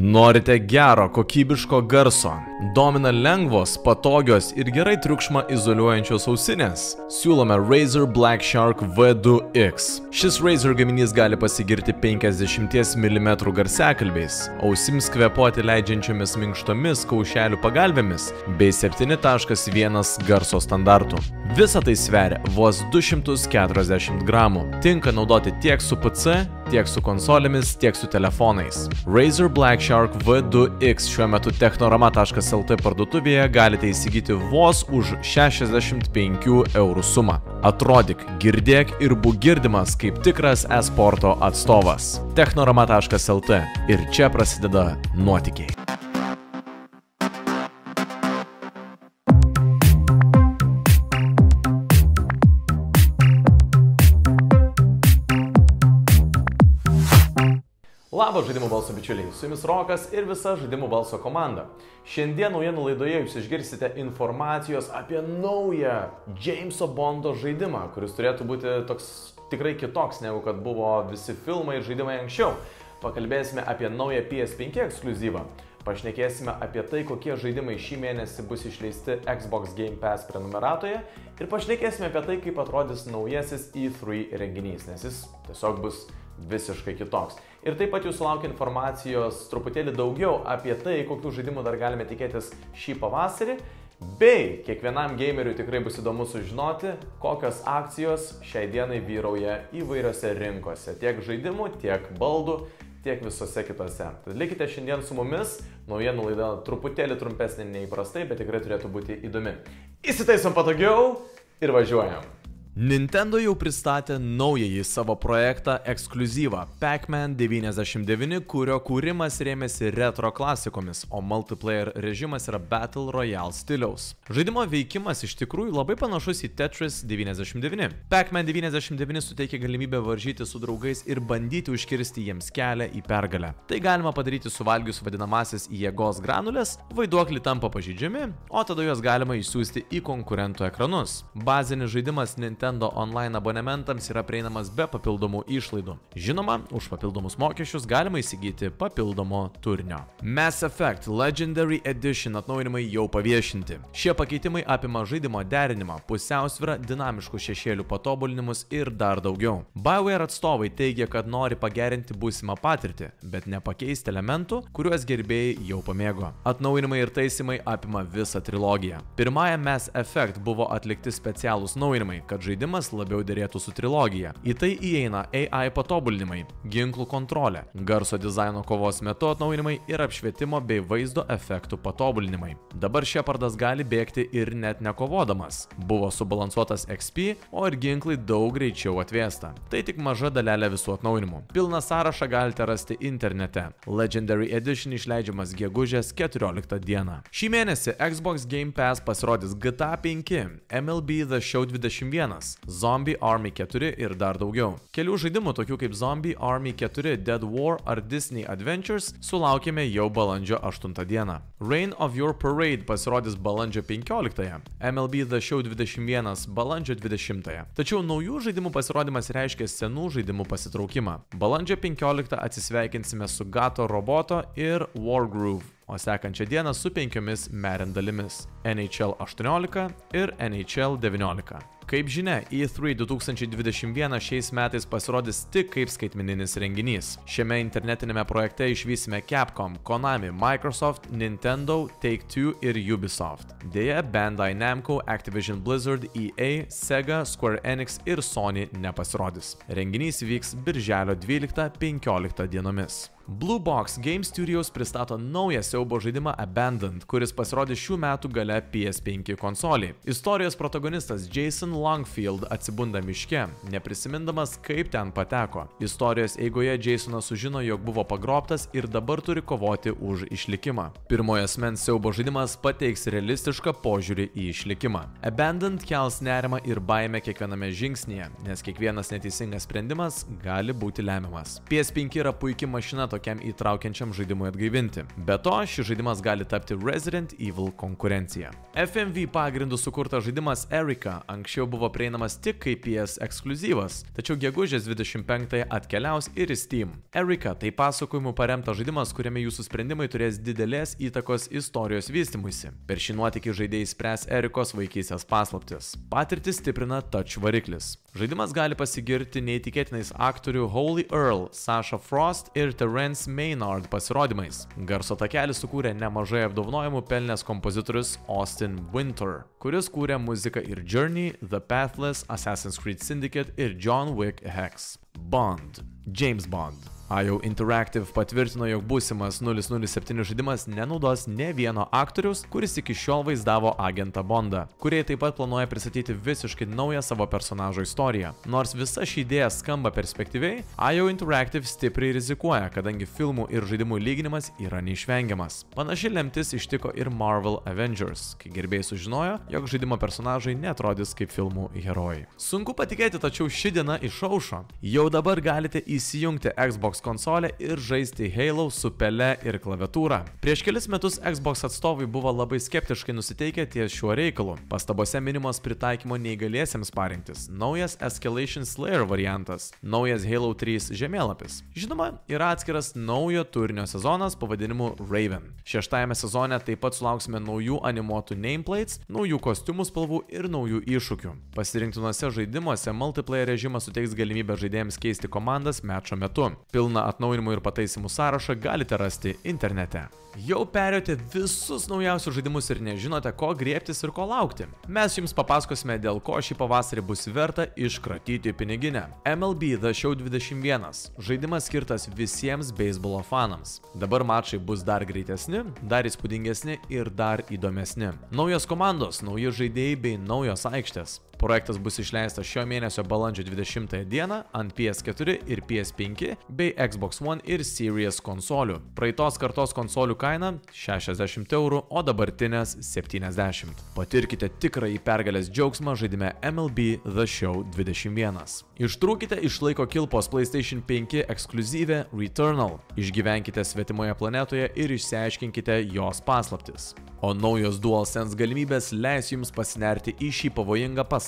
Norite gero, kokybiško garso? Domina lengvos, patogios ir gerai triukšmą izoliuojančios ausinės? Siūlome Razer Black Shark V2X. Šis Razer gaminys gali pasigirti 50 mm garsiakalbiais, ausims kvepuoti leidžiančiomis minkštomis kaušelių pagalbėmis bei 7.1 garso standartų. Visa tai sveria vos 240 gramų. Tinka naudoti tiek su PC, tiek su konsolėmis, tiek su telefonais. Razer Black Shark V2X šiuo metu technorama.lt parduotuvėje galite įsigyti vos už 65 eurų sumą. Atrodyk, girdėk ir būk girdimas kaip tikras e-sporto atstovas. technorama.lt ir čia prasideda nuotykiai. Labas žaidimų balso bičiuliai, su jumis Rokas ir visa žaidimų balso komanda. Šiandien naujienų laidoje jūs išgirsite informacijos apie naują Jameso Bondo žaidimą, kuris turėtų būti toks tikrai kitoks negu kad buvo visi filmai ir žaidimai anksčiau. Pakalbėsime apie naują PS5 ekskluzyvą. Pašnekėsime apie tai, kokie žaidimai šį mėnesį bus išleisti Xbox Game Pass prenumeratoje ir pašnekėsime apie tai, kaip atrodys naujasis E3 renginys, nes jis tiesiog bus visiškai kitoks. Ir taip pat jūsų laukia informacijos truputėlį daugiau apie tai, kokių žaidimų dar galime tikėtis šį pavasarį. Bei kiekvienam gameriui tikrai bus įdomu sužinoti, kokios akcijos šiai dienai vyrauja įvairiose rinkose. Tiek žaidimų, tiek baldų, tiek visose kitose. Tad likite šiandien su mumis, naujienų laida truputėlį trumpesnė neįprastai, bet tikrai turėtų būti įdomi. Įsitaisom patogiau ir važiuojam. Nintendo jau pristatė naująjį savo projektą ekskluzyvą Pac-Man 99, kurio kūrimas rėmėsi retro klasikomis, o multiplayer režimas yra Battle Royale stiliaus. Žaidimo veikimas iš tikrųjų labai panašus į Tetris 99. Pac-Man 99 suteikia galimybę varžyti su draugais ir bandyti užkirsti jiems kelią į pergalę. Tai galima padaryti suvalgius vadinamasis jėgos granulės, vaiduoklį tampa pažydžiami, o tada juos galima išsiųsti į konkurentų ekranus. Bazinis žaidimas Nintendo Nintendo online abonementams yra prieinamas be papildomų išlaidų. Žinoma, už papildomus mokesčius galima įsigyti papildomo turinio. Mass Effect Legendary Edition atnaujinimai jau paviešinti. Šie pakeitimai apima žaidimo derinimą, pusiausvyrą, dinamiškų šešėlių patobulinimus ir dar daugiau. BioWare atstovai teigia, kad nori pagerinti būsimą patirtį, bet nepakeisti elementų, kuriuos gerbėjai jau pamėgo. Atnaujinimai ir taisymai apima visą trilogiją. Pirmąją Mass Effect buvo atlikti specialūs naujinimai, kad žaidimas labiau dėrėtų su trilogija. Į tai įeina AI patobulinimai, ginklų kontrolė, garso dizaino kovos metu atnaujinimai ir apšvietimo bei vaizdo efektų patobulinimai. Dabar Shepardas gali bėgti ir net nekovodamas. Buvo subalansuotas XP, o ir ginklai daug greičiau atvėsta. Tai tik maža dalelė visų atnaujinimų. Pilną sąrašą galite rasti internete. Legendary Edition išleidžiamas gegužės 14 dieną. Šį mėnesį Xbox Game Pass pasirodys GTA 5, MLB The Show 21, Wars, Zombie Army 4 ir dar daugiau. Kelių žaidimų tokių kaip Zombie Army 4, Dead War ar Disney Adventures sulaukėme jau balandžio 8 dieną. Reign of Your Parade pasirodys balandžio 15, MLB The Show 21 balandžio 20. Tačiau naujų žaidimų pasirodymas reiškia senų žaidimų pasitraukimą. Balandžio 15 atsisveikinsime su Gato roboto ir Wargroove o sekančią dieną su penkiomis Merin dalimis - NHL 18 ir NHL 19. Kaip žinia, E3 2021 šiais metais pasirodys tik kaip skaitmeninis renginys. Šiame internetinėme projekte išvysime Capcom, Konami, Microsoft, Nintendo, Take-Two ir Ubisoft. Deja, Bandai Namco, Activision Blizzard, EA, Sega, Square Enix ir Sony nepasirodys. Renginys vyks birželio 12-15 dienomis. Blue Box Game Studios pristato naują siaubo žaidimą Abandoned, kuris pasirodys šių metų gale PS5 konsolį. Istorijos protagonistas Jason Longfield atsibunda miške, neprisimindamas, kaip ten pateko. Istorijos eigoje Jasonas sužino, jog buvo pagrobtas ir dabar turi kovoti už išlikimą. Pirmojo asmens siaubo žaidimas pateiks realistišką požiūrį į išlikimą. Abandoned kels nerimą ir baimę kiekviename žingsnėje, nes kiekvienas neteisingas sprendimas gali būti lemiamas. PS5 yra puikia mašina tokiam įtraukiančiam žaidimui atgaivinti. Be to, šis žaidimas gali tapti Resident Evil konkurencija. FMV pagrindų sukurtas žaidimas Erika anksčiau buvo prieinamas tik kaip PS ekskluzyvas, tačiau gegužės 25 atkeliaus ir į Steam. Erika tai pasakojimų paremtas žaidimas, kuriame jūsų sprendimai turės didelės įtakos istorijos vystimuisi. Per šį nuotykį žaidėjai spręs Erikos vaikystės paslaptis. Patirtis stiprina touch variklis. Žaidimas gali pasigirti neįtikėtinais aktorių Holy Earl, Sasha Frost ir Terence Maynard pasirodymais. Garso takelį sukūrė nemažai apdovanojimų pelnęs kompozitorius Austin Winter, kuris kūrė muziką ir Journey, The Pathless, Assassin's Creed Syndicate ir John Wick Hex. Bond. James Bond. IO Interactive patvirtino, jog būsimas 007 žaidimas nenaudos ne vieno aktoriaus, kuris iki šiol vaizdavo agentą Bondą, kurie taip pat planuoja pristatyti visiškai naują savo personažo istoriją. Nors visa ši idėja skamba perspektyviai, IO Interactive stipriai rizikuoja, kadangi filmų ir žaidimų lyginimas yra neišvengiamas. Panaši lemtis ištiko ir Marvel Avengers, kai gerbėjai sužinojo, jog žaidimo personažai netrodys kaip filmų herojai. Sunku patikėti, tačiau ši diena išaušo. Jau dabar galite įsijungti Xbox konsolę ir žaisti Halo su pele ir klaviatūra. Prieš kelis metus Xbox atstovai buvo labai skeptiškai nusiteikę ties šiuo reikalu. Pastabose minimos pritaikymo neįgaliesiems parinktis, naujas Escalation Slayer variantas, naujas Halo 3 žemėlapis. Žinoma, yra atskiras naujo turinio sezonas pavadinimu Raven. Šeštajame sezone taip pat sulauksime naujų animuotų nameplates, naujų kostiumų spalvų ir naujų iššūkių. Pasirinktinuose žaidimuose multiplayer režimas suteiks galimybę žaidėjams keisti komandas mečo metu. Pilną atnaujinimų ir pataisimų sąrašą galite rasti internete. Jau perėjote visus naujausius žaidimus ir nežinote, ko griebtis ir ko laukti. Mes jums papasakosime, dėl ko šį pavasarį bus verta iškratyti piniginę. MLB The Show 21 - žaidimas skirtas visiems beisbolo fanams. Dabar mačai bus dar greitesni, dar įspūdingesni ir dar įdomesni. Naujos komandos, nauji žaidėjai bei naujos aikštės. Projektas bus išleistas šio mėnesio balandžio 20 dieną ant PS4 ir PS5 bei Xbox One ir Series konsolių. Praeitos kartos konsolių kaina 60 eurų, o dabartinės 70. Patirkite tikrąjį pergalės džiaugsmą žaidime MLB The Show 21. Ištrūkite iš laiko kilpos PlayStation 5 ekskluzyvę Returnal. Išgyvenkite svetimoje planetoje ir išsiaiškinkite jos paslaptis. O naujos DualSense galimybės leis jums pasinerti į šį pavojingą pasaulį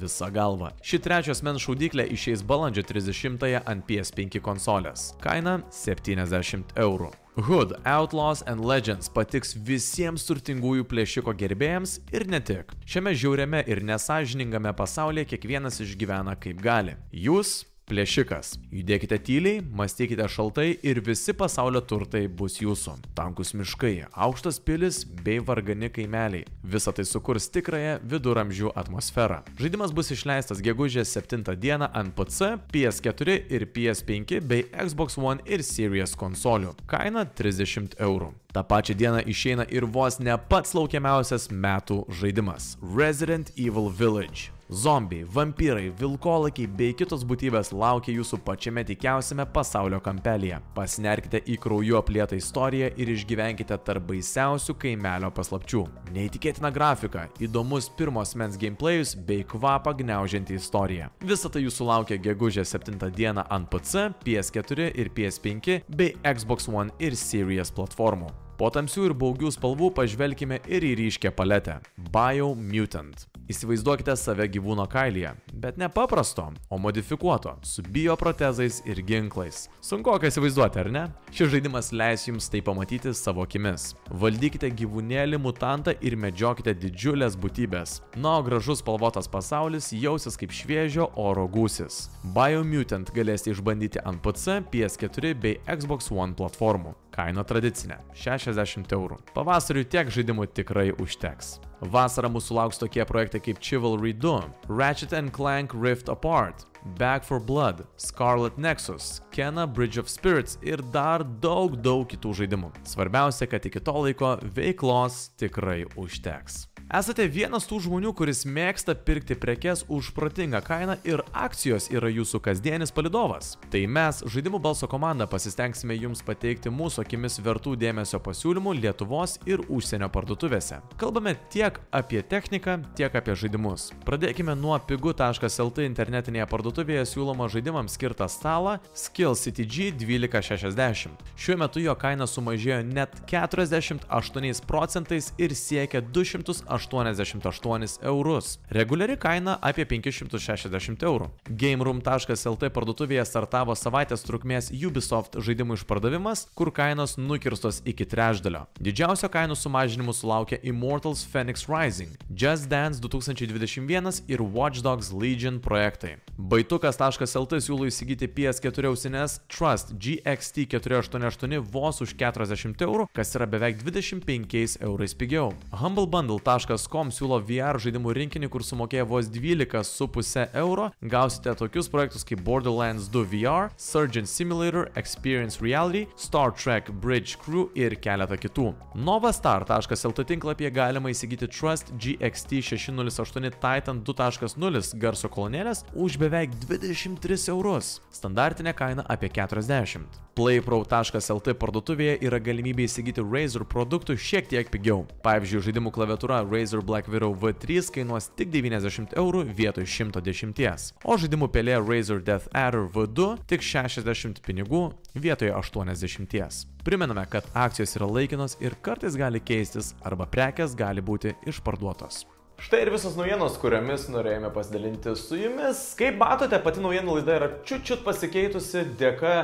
visą galvą. Ši trečios men šaudyklė išeis balandžio 30-ąją ant PS5 konsolės. Kaina 70 eurų. Hood, Outlaws and Legends patiks visiems turtingųjų plėšiko gerbėjams ir ne tik. Šiame žiauriame ir nesažiningame pasaulyje kiekvienas išgyvena kaip gali. Jūs Plėšikas. Judėkite tyliai, mąstykite šaltai ir visi pasaulio turtai bus jūsų. Tankus miškai, aukštas pilis bei vargani kaimeliai. Visą tai sukurs tikrąją viduramžių atmosferą. Žaidimas bus išleistas gegužės 7 dieną ant PC, PS4 ir PS5 bei Xbox One ir Series konsolių. Kaina 30 eurų. Ta pačia diena išeina ir vos ne pats laukiamiausias metų žaidimas - Resident Evil Village. Zombiai, vampyrai, vilkolakiai bei kitos būtybės laukia jūsų pačiame tikiausiame pasaulio kampelyje. Pasinerkite į krauju aplietą istoriją ir išgyvenkite tarp baisiausių kaimelio paslapčių. Neįtikėtina grafika, įdomus pirmos mens gameplayus bei kvapą gniaužianti istorija. Visą tai jūsų laukia gegužės 7 dieną ant PC, PS4 ir PS5 bei Xbox One ir Series platformų. Po tamsių ir baugių spalvų pažvelkime ir į ryškę paletę - Biomutant. Įsivaizduokite save gyvūno kailyje, bet ne paprasto, o modifikuoto, su bioprotezais ir ginklais. Sunku ką įsivaizduoti, ar ne? Šis žaidimas leis jums tai pamatyti savo akimis. Valdykite gyvūnėlį mutantą ir medžiokite didžiulės būtybės. Na, o gražus spalvotas pasaulis jausis kaip šviežio oro gūsis. Biomutant galėsite išbandyti ant PC, PS4 bei Xbox One platformų. Kaina tradicinė - 60 eurų. Pavasariui tiek žaidimų tikrai užteks. Vasarą mūsų lauks tokie projektai kaip Chivalry 2, Ratchet Clank Rift Apart, Back for Blood, Scarlet Nexus, Kena Bridge of Spirits ir dar daug daug kitų žaidimų. Svarbiausia, kad iki to laiko veiklos tikrai užteks. Esate vienas tų žmonių, kuris mėgsta pirkti prekes už protingą kainą ir akcijos yra jūsų kasdienis palidovas. Tai mes, žaidimų balso komanda, pasistengsime jums pateikti mūsų akimis vertų dėmesio pasiūlymų Lietuvos ir užsienio parduotuvėse. Kalbame tiek apie techniką, tiek apie žaidimus. Pradėkime nuo pigu.lt internetinėje parduotuvėje siūloma žaidimams skirtą stalą Skill CTG 1260. Šiuo metu jo kaina sumažėjo net 48 procentais ir siekia 200 88 eurus. Reguliari kaina apie 560 eurų. GameRoom.lt parduotuvėje startavo savaitės trukmės Ubisoft žaidimų išpardavimas, kur kainos nukirstos iki trečdalio. Didžiausio kainų sumažinimų sulaukė Immortals Phoenix Rising, Just Dance 2021 ir Watch Dogs Legion projektai. Baitukas.lt siūlo įsigyti PS4 ausines Trust GXT 488 vos už 40 eurų, kas yra beveik 25 eurais pigiau. HumbleBundle.lt Games.com siūlo VR žaidimų rinkinį, kur sumokėję vos 12,5 euro gausite tokius projektus kaip Borderlands 2 VR, Surgeon Simulator, Experience Reality, Star Trek Bridge Crew ir keletą kitų. Novastar.lt tinklapyje galima įsigyti Trust GXT 608 Titan 2.0 garso kolonėlės už beveik 23 eurus. Standartinė kaina apie 40. PlayPro.lt parduotuvėje yra galimybė įsigyti Razer produktų šiek tiek pigiau. Pavyzdžiui, žaidimų klaviatūra Razer Black Widow V3 kainuos tik 90 eurų vietoj 110, o žaidimų pelė Razer Death Adder V2 tik 60 pinigų vietoj 80. Primename, kad akcijos yra laikinos ir kartais gali keistis arba prekes gali būti išparduotos. Štai ir visos naujienos, kuriomis norėjome pasidalinti su jumis. Kaip matote, pati naujienų laida yra čiut-čiut pasikeitusi dėka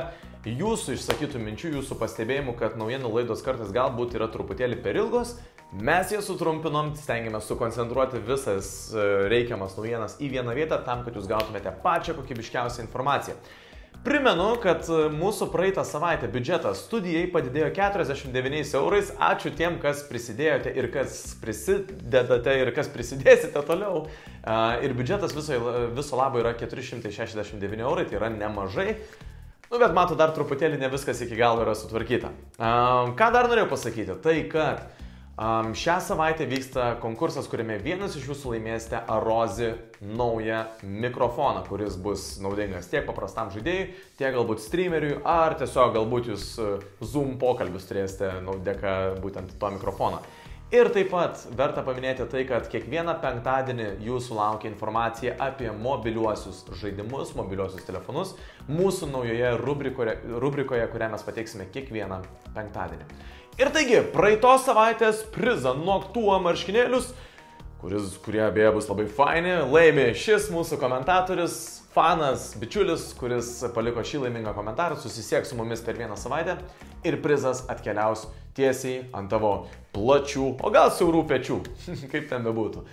jūsų išsakytų minčių, jūsų pastebėjimų, kad naujienų laidos kartais galbūt yra truputėlį per ilgos. Mes jas sutrumpinom, stengiamės sukoncentruoti visas e, reikiamas naujienas į vieną vietą tam, kad jūs gautumėte pačią kokybiškiausią informaciją. Primenu, kad e, mūsų praeitą savaitę biudžetas studijai padidėjo 49 eurais. Ačiū tiem, kas prisidėjote ir kas prisidedate ir kas prisidėsite toliau. Ir biudžetas viso, viso labo yra 469 eurai, tai yra nemažai. Nu, bet matau, dar truputėlį ne viskas iki galo yra sutvarkyta. Ką dar norėjau pasakyti? Tai, kad um, šią savaitę vyksta konkursas, kuriame vienas iš jūsų laimėsite Arozi naują mikrofoną, kuris bus naudingas tiek paprastam žaidėjui, tiek galbūt streameriui, ar tiesiog galbūt jūs Zoom pokalbius turėsite naudėka būtent to mikrofono. Ir taip pat verta paminėti tai, kad kiekvieną penktadienį jūsų laukia informacija apie mobiliuosius žaidimus, mobiliuosius telefonus mūsų naujoje rubrikoje, rubrikoje kurią mes pateiksime kiekvieną penktadienį. Ir taigi, praeitos savaitės prizą Noctua marškinėlius, kuris, kurie beje bus labai faini, laimė šis mūsų komentatorius, fanas, bičiulis, kuris paliko šį laimingą komentarą, susisieks su mumis per vieną savaitę ir prizas atkeliaus tiesiai ant tavo plačių, o gal siaurų pečių, kaip ten bebūtų.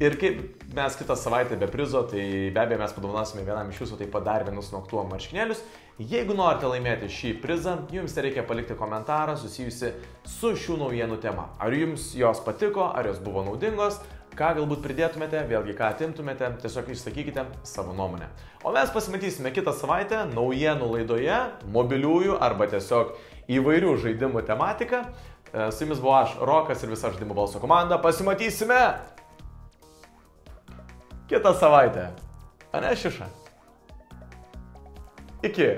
Ir kaip mes kitą savaitę be prizo, tai be abejo mes padovanosime vienam iš jūsų taip pat dar vienus noktuo marškinėlius. Jeigu norite laimėti šį prizą, jums reikia palikti komentarą susijusi su šių naujienų tema. Ar jums jos patiko, ar jos buvo naudingos, ką galbūt pridėtumėte, vėlgi ką atimtumėte, tiesiog išsakykite savo nuomonę. O mes pasimatysime kitą savaitę naujienų laidoje, mobiliųjų arba tiesiog įvairių žaidimų tematiką. E, su jumis buvau aš, Rokas ir visa žaidimų balso komanda. Pasimatysime kitą savaitę. Ane šiša? Iki.